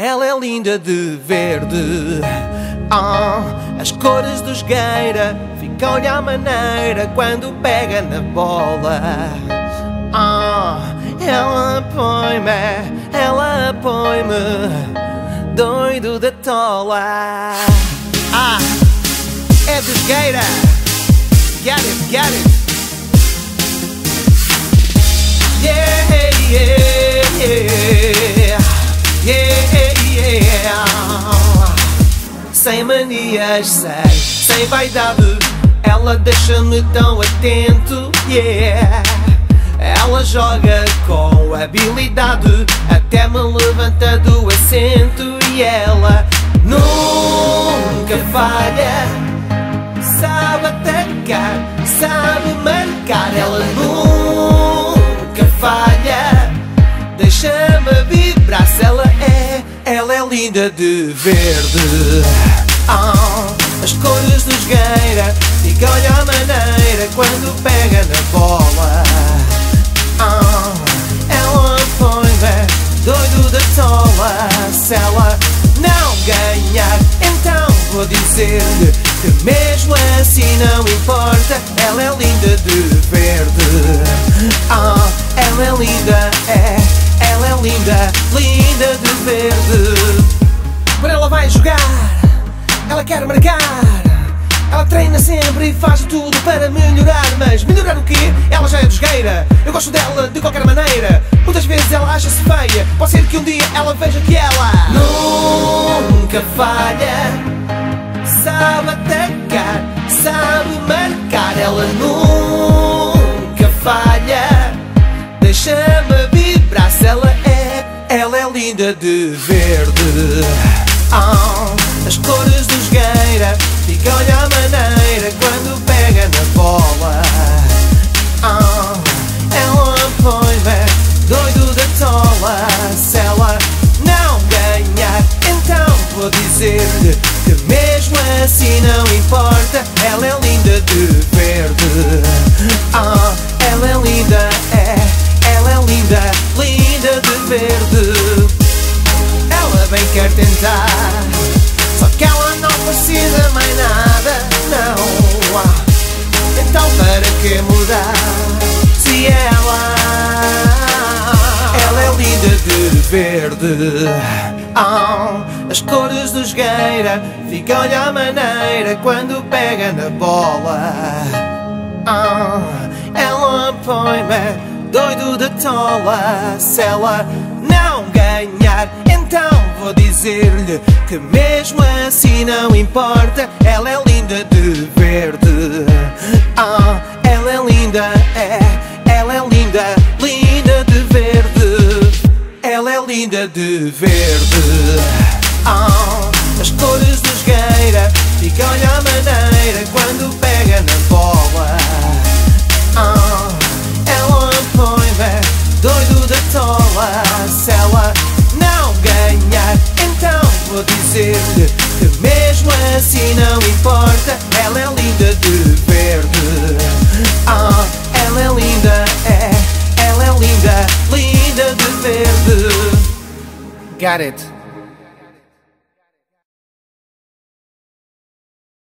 Ela é linda de verde. Ah, as cores dos gueira ficam-lhe à maneira quando pega na bola. Ah, ela põe-me, ela põe-me doido da tola. Ah, é dos gueira. Get it, get it. Sem manias, sem, sem vaidade. Ela deixa-me tão atento. Yeah. Ela joga com habilidade, até me levanta do assento. E ela nunca falha. Ela é linda de verde. Ah, as cores dos gueira ficam-lhe à maneira quando pega na bola. Ah, ela põe-me doido da tola. Se ela não ganhar, então vou dizer-lhe que mesmo assim não importa. Ela é linda de verde. Ah, ela é linda, é. Linda, linda de verde. Quando ela vai jogar, ela quer marcar. Ela treina sempre e faz tudo para melhorar. Mas melhorar o quê? Ela já é desgueira. Eu gosto dela de qualquer maneira. Muitas vezes ela acha-se feia. Pode ser que um dia ela veja que ela nunca falha. Sabe atacar, sabe marcar. Ela nunca falha. Deixa-me linda de verde. Ah, as cores dos gueira ficam-lhe à maneira quando pega na bola. Ah, ela põe-me doido da tola. Se ela não ganhar, então vou dizer-lhe que mesmo assim não importa. Ela é linda de verde. Ah, ela é linda, que mudar? Se ela, ela é linda de verde. Ah, as cores dos gueira ficam-lhe à maneira quando pega na bola. Ah, ela põe-me doido de tola. Se ela não ganhar, então vou dizer-lhe que mesmo assim não importa. Ela é linda de verde. Linda de verde. Ah, as cores dos gueira ficam-lhe à maneira Got it.